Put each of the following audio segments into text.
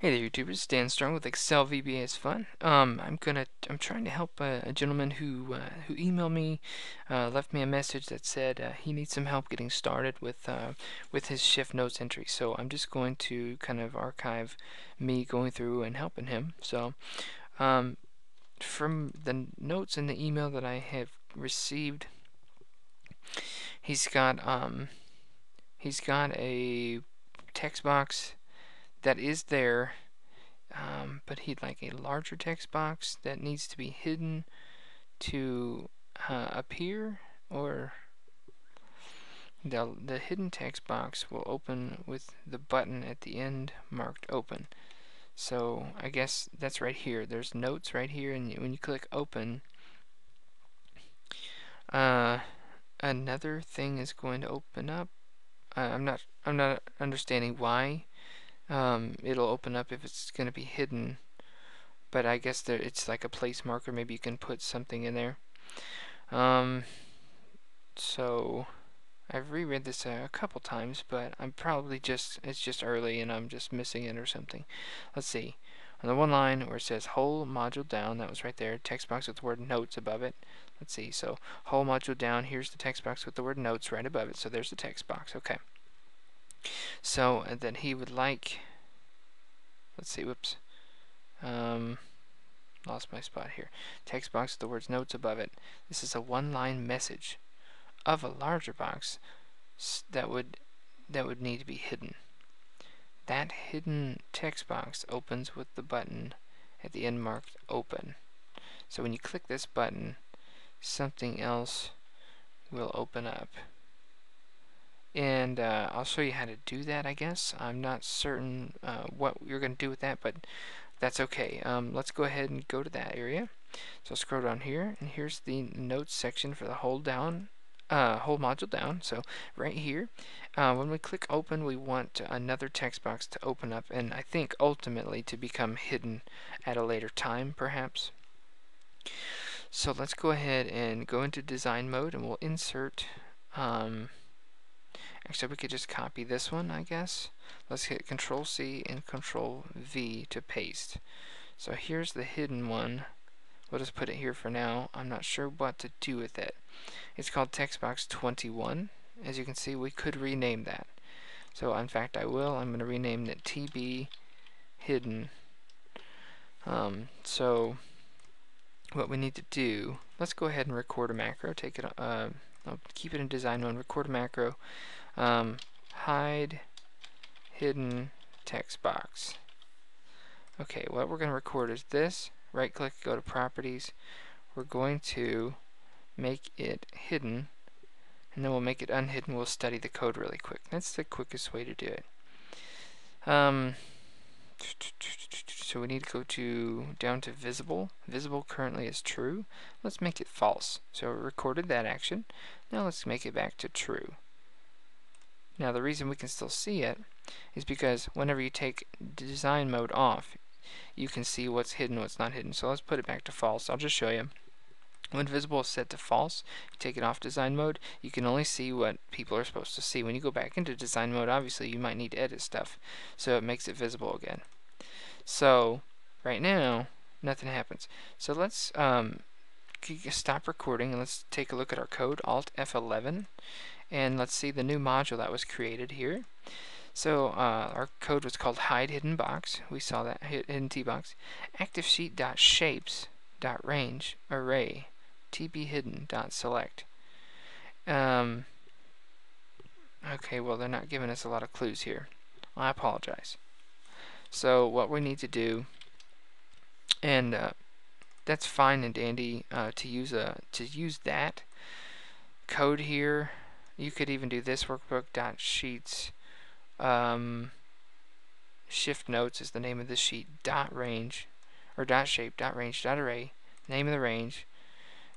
Hey there, YouTubers. Dan Strong with Excel VBA is fun. Um, I'm gonna, I'm trying to help a, a gentleman who uh, who emailed me, uh, left me a message that said uh, he needs some help getting started with uh, with his shift notes entry. So I'm just going to kind of archive me going through and helping him. So, um, from the notes in the email that I have received, he's got um, he's got a text box that is there, um, but he'd like a larger text box that needs to be hidden to uh, appear, or the, the hidden text box will open with the button at the end marked open. So I guess that's right here. There's notes right here, and when you click open, uh, another thing is going to open up. Uh, I'm not I'm not understanding why um, it'll open up if it's going to be hidden. But I guess there it's like a place marker. Maybe you can put something in there. Um, so I've reread this a couple times but I'm probably just it's just early and I'm just missing it or something. Let's see. On the one line where it says whole module down that was right there text box with the word notes above it. Let's see. So whole module down here's the text box with the word notes right above it. So there's the text box. Okay so uh, that he would like, let's see, whoops, um, lost my spot here. Text box with the words notes above it. This is a one-line message of a larger box that would that would need to be hidden. That hidden text box opens with the button at the end marked open. So when you click this button, something else will open up and uh, I'll show you how to do that I guess. I'm not certain uh, what you're going to do with that but that's okay. Um, let's go ahead and go to that area. So I'll scroll down here and here's the notes section for the whole down uh, whole module down. So right here uh, when we click open we want another text box to open up and I think ultimately to become hidden at a later time perhaps. So let's go ahead and go into design mode and we'll insert um, Actually, we could just copy this one, I guess. Let's hit Control C and Control V to paste. So here's the hidden one. We'll just put it here for now. I'm not sure what to do with it. It's called Textbox 21. As you can see, we could rename that. So in fact, I will. I'm going to rename it TB Hidden. Um, so what we need to do, let's go ahead and record a macro. Take it, uh, I'll keep it in design mode. Record a macro. Um, hide hidden text box. Okay, what we're going to record is this. Right click, go to properties. We're going to make it hidden and then we'll make it unhidden. We'll study the code really quick. That's the quickest way to do it. Um, so we need to go to down to visible. Visible currently is true. Let's make it false. So we recorded that action. Now let's make it back to true. Now the reason we can still see it is because whenever you take design mode off, you can see what's hidden, what's not hidden. So let's put it back to false. I'll just show you. When visible is set to false, you take it off design mode, you can only see what people are supposed to see. When you go back into design mode, obviously you might need to edit stuff, so it makes it visible again. So, right now, nothing happens. So let's um, stop recording and let's take a look at our code, Alt F11, and let's see the new module that was created here. So uh, our code was called hide hidden box. We saw that hidden t box. Active sheet dot shapes dot range array tb hidden dot select. Um, okay, well they're not giving us a lot of clues here. I apologize. So what we need to do, and uh, that's fine and dandy uh, to use a to use that code here you could even do this workbook dot sheets um, shift notes is the name of the sheet dot range or dot shape dot range dot array name of the range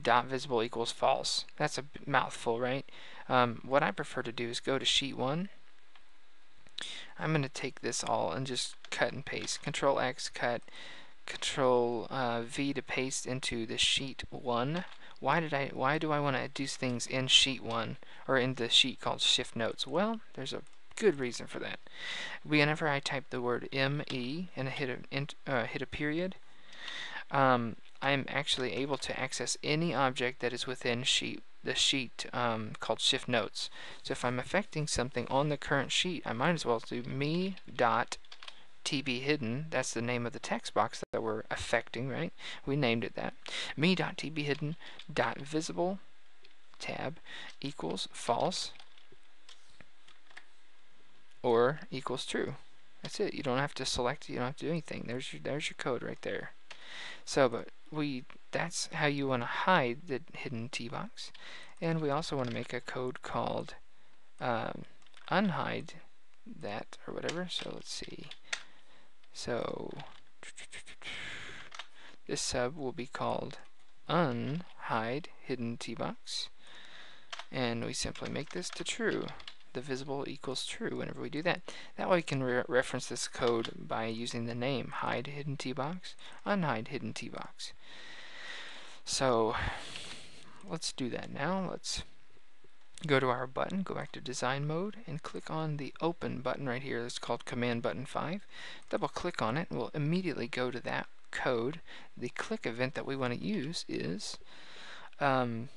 dot visible equals false. That's a mouthful right? Um, what I prefer to do is go to sheet 1 I'm going to take this all and just cut and paste. Control X cut control uh, V to paste into the sheet 1 why did I why do I want to do things in sheet 1 or in the sheet called shift notes well there's a good reason for that. Whenever I type the word ME and hit a, uh, hit a period, um, I'm actually able to access any object that is within sheet the sheet um, called shift notes. So if I'm affecting something on the current sheet, I might as well do me dot tb hidden. That's the name of the text box that we're affecting, right? We named it that. Me dot tb hidden dot visible tab equals false or equals true. That's it. You don't have to select. You don't have to do anything. There's your there's your code right there. So, but we that's how you want to hide the hidden t-box, and we also want to make a code called um, unhide that or whatever. So let's see. So this sub will be called unhide hidden tbox, and we simply make this to true the visible equals true whenever we do that. That way we can re reference this code by using the name hide hidden tbox, unhide hidden tbox. So let's do that now. Let's go to our button, go back to design mode, and click on the open button right here. It's called command button 5. Double click on it, and we'll immediately go to that code. The click event that we want to use is um,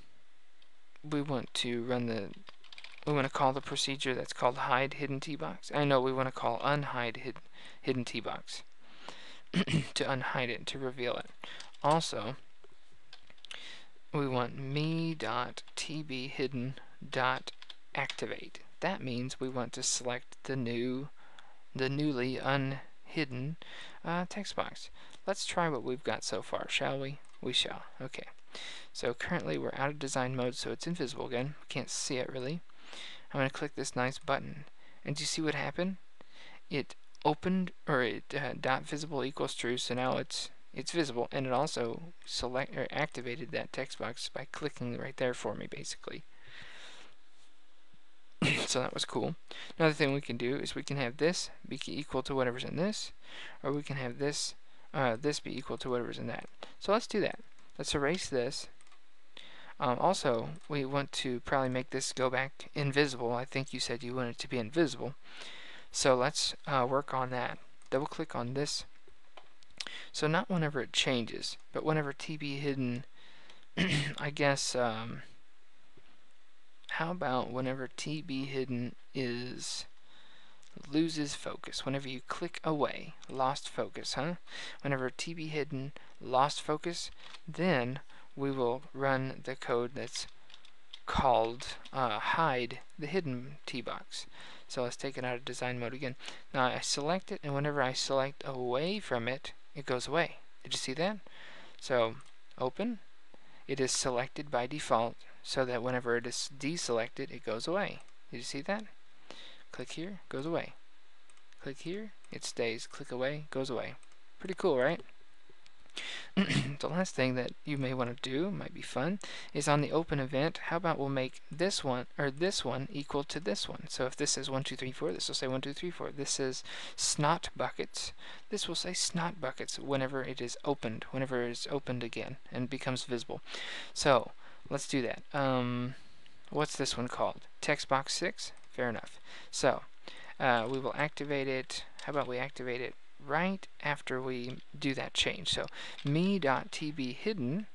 we want to run the we want to call the procedure that's called hide hidden tbox. I know we want to call unhide hid, hidden tbox to unhide it, to reveal it. Also, we want me dot activate. That means we want to select the new, the newly unhidden uh, text box. Let's try what we've got so far, shall we? We shall. Okay. So currently we're out of design mode, so it's invisible again. We Can't see it really. I'm going to click this nice button. And do you see what happened? It opened, or it uh, dot visible equals true, so now it's it's visible, and it also select or activated that text box by clicking right there for me, basically. so that was cool. Another thing we can do is we can have this be equal to whatever's in this, or we can have this uh, this be equal to whatever's in that. So let's do that. Let's erase this um, also, we want to probably make this go back invisible. I think you said you want it to be invisible. So let's uh, work on that. Double click on this. So not whenever it changes, but whenever TB hidden, I guess, um, how about whenever TB hidden is loses focus. Whenever you click away, lost focus, huh? Whenever TB hidden lost focus, then we will run the code that's called uh, hide the hidden T-box. So let's take it out of design mode again. Now I select it, and whenever I select away from it, it goes away. Did you see that? So open, it is selected by default, so that whenever it is deselected, it goes away. Did you see that? Click here, goes away. Click here, it stays. Click away, goes away. Pretty cool, right? the last thing that you may want to do, might be fun, is on the open event, how about we'll make this one, or this one, equal to this one. So if this is 1, 2, 3, 4, this will say 1, 2, 3, 4. This is snot buckets. This will say snot buckets whenever it is opened, whenever it is opened again and becomes visible. So let's do that. Um, what's this one called? Text box 6? Fair enough. So uh, we will activate it. How about we activate it right after we do that change. So me.tb hidden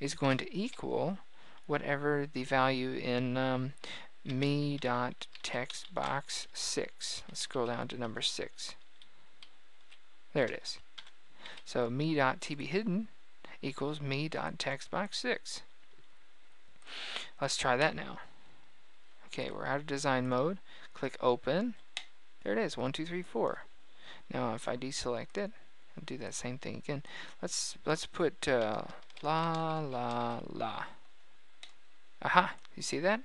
is going to equal whatever the value in um, me.textbox6. Let's scroll down to number 6. There it is. So me.tb hidden equals me.textbox6. Let's try that now. Okay, we're out of design mode. Click open. There it is, 1, 2, 3, 4. Now if I deselect it, I'll do that same thing again. Let's let's put uh, la la la. Aha! You see that?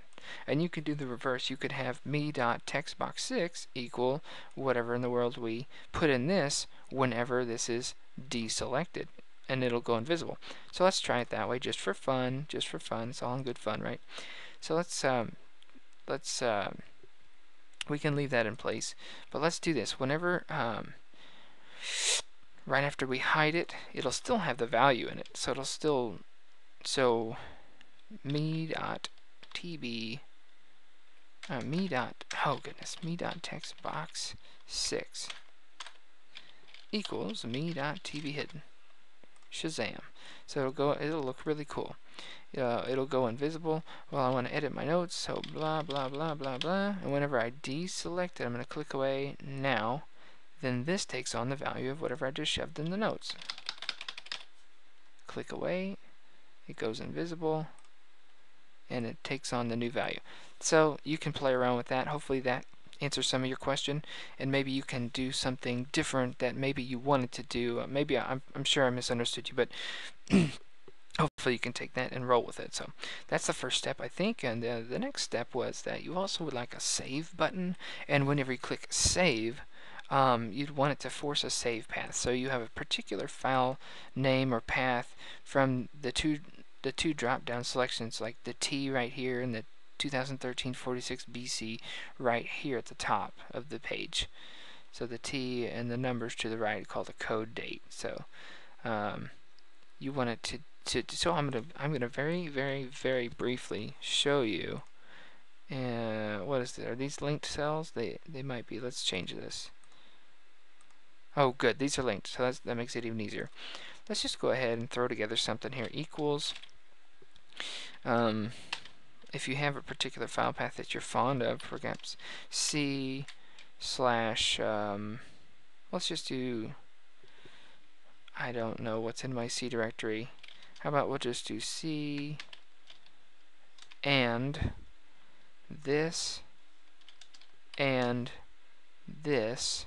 And you could do the reverse. You could have me dot textbox6 equal whatever in the world we put in this whenever this is deselected and it'll go invisible. So let's try it that way just for fun, just for fun. It's all in good fun, right? So let's um, let's um, we can leave that in place. But let's do this. Whenever, um, right after we hide it, it'll still have the value in it. So it'll still, so me dot tb uh, me dot, oh goodness, me dot text box 6 equals me dot tb hidden. Shazam. So it'll go, it'll look really cool. Uh, it'll go invisible. Well, I want to edit my notes, so blah, blah, blah, blah, blah. And whenever I deselect it, I'm going to click away now. Then this takes on the value of whatever I just shoved in the notes. Click away. It goes invisible. And it takes on the new value. So you can play around with that. Hopefully that answer some of your question and maybe you can do something different that maybe you wanted to do. Uh, maybe I'm, I'm sure I misunderstood you but hopefully you can take that and roll with it. So that's the first step I think and uh, the next step was that you also would like a save button and whenever you click save um, you'd want it to force a save path. So you have a particular file name or path from the two the two drop down selections like the T right here and the 2013 46 BC right here at the top of the page. So the T and the numbers to the right called the code date. So um, you want it to, to, so I'm gonna I'm gonna very very very briefly show you. Uh, what is it? Are these linked cells? They they might be. Let's change this. Oh, good. These are linked, so that makes it even easier. Let's just go ahead and throw together something here. Equals. Um, if you have a particular file path that you're fond of, perhaps C slash, um, let's just do, I don't know what's in my C directory. How about we'll just do C and this and this.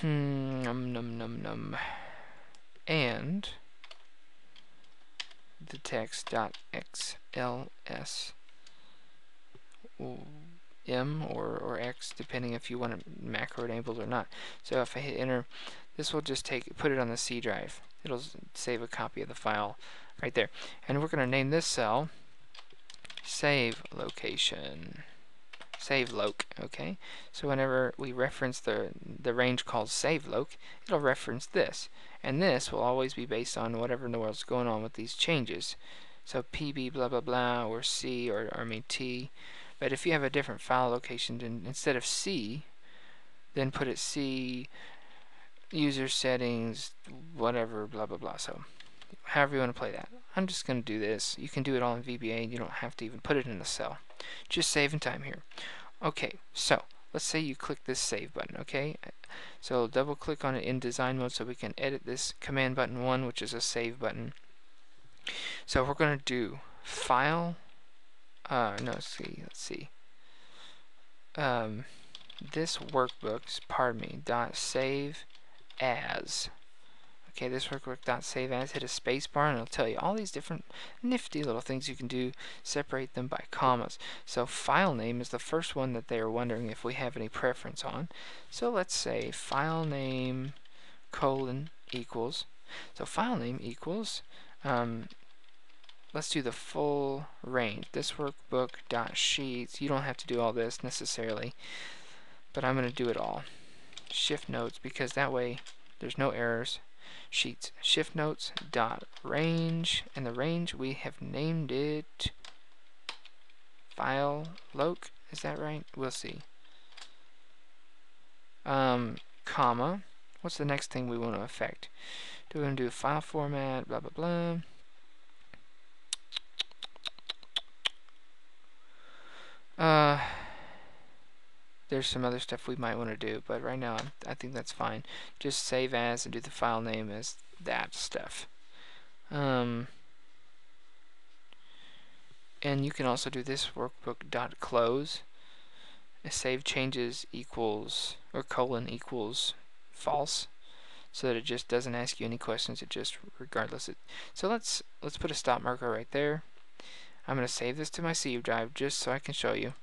Hmm, num num num num. And the text dot xls m or, or x depending if you want it macro enabled or not. So if I hit enter, this will just take put it on the C drive. It'll save a copy of the file right there. And we're going to name this cell save location save loc okay? So whenever we reference the the range called save loc it'll reference this. And this will always be based on whatever in the world's going on with these changes. So pb blah blah blah or c or, or I mean t. But if you have a different file location then instead of c then put it c user settings whatever blah blah blah. So however you want to play that. I'm just going to do this. You can do it all in VBA you don't have to even put it in a cell. Just saving time here. Okay so let's say you click this save button okay? So double click on it in design mode so we can edit this command button 1 which is a save button. So we're going to do file uh, no let's see let's see. Um, this workbook pardon me dot save as Okay, this workbook.save as, hit a spacebar and it'll tell you all these different nifty little things you can do, separate them by commas. So file name is the first one that they are wondering if we have any preference on. So let's say file name colon equals, so file name equals, um, let's do the full range. This workbook dot sheets, you don't have to do all this necessarily, but I'm going to do it all. Shift notes because that way there's no errors sheets shift notes dot range. And the range we have named it file loc is that right? We'll see. Um comma what's the next thing we want to affect? Do we want to do file format blah blah blah uh there's some other stuff we might want to do, but right now I think that's fine. Just save as and do the file name as that stuff. Um, and you can also do this workbook dot close. Save changes equals or colon equals false, so that it just doesn't ask you any questions. It just regardless it. So let's let's put a stop marker right there. I'm going to save this to my C drive just so I can show you.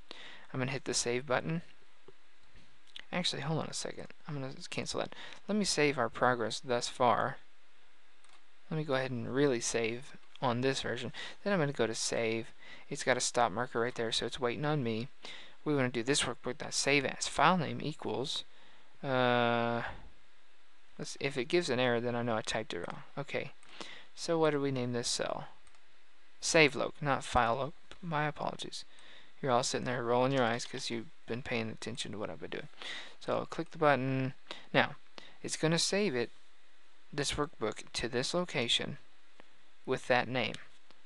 I'm going to hit the save button Actually, hold on a second. I'm going to cancel that. Let me save our progress thus far. Let me go ahead and really save on this version. Then I'm going to go to save. It's got a stop marker right there, so it's waiting on me. We want to do this workbook that save as file name equals. Uh, let's if it gives an error, then I know I typed it wrong. Okay. So what do we name this cell? Save loc, not file loc, my apologies. You're all sitting there rolling your eyes because you've been paying attention to what I've been doing. So click the button. Now, it's going to save it, this workbook, to this location with that name.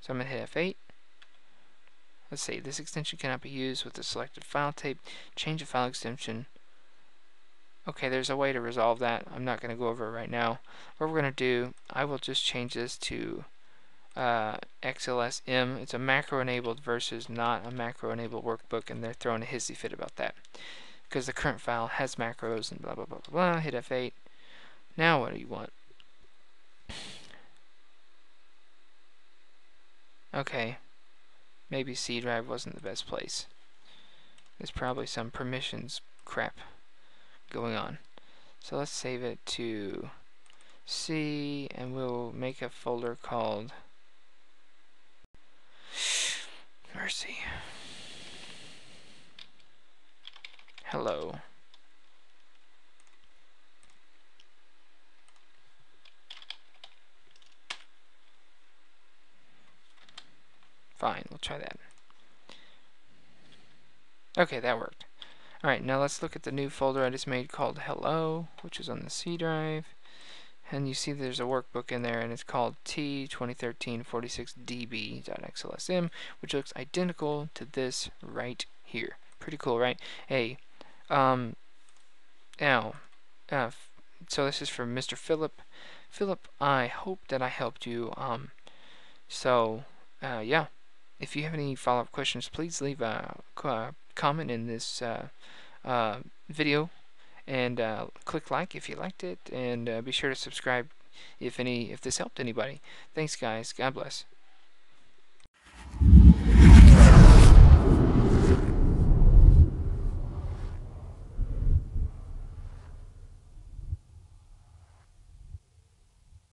So I'm going to hit F8. Let's see, this extension cannot be used with the selected file type. Change the file extension. Okay, there's a way to resolve that. I'm not going to go over it right now. What we're going to do, I will just change this to uh, XLSM. It's a macro-enabled versus not a macro-enabled workbook, and they're throwing a hissy fit about that. Because the current file has macros and blah, blah, blah, blah, blah. Hit F8. Now what do you want? Okay, maybe C drive wasn't the best place. There's probably some permissions crap going on. So let's save it to C and we'll make a folder called Mercy. Hello. Fine, we'll try that. Okay, that worked. Alright, now let's look at the new folder I just made called Hello, which is on the C drive. And you see there's a workbook in there, and it's called T2013-46db.xlsm, which looks identical to this right here. Pretty cool, right? Hey, um, now, uh, so this is from Mr. Philip. Philip, I hope that I helped you. Um, so, uh, yeah if you have any follow-up questions, please leave a comment in this uh, uh, video and uh, click like if you liked it and uh, be sure to subscribe if any if this helped anybody. Thanks guys. God bless.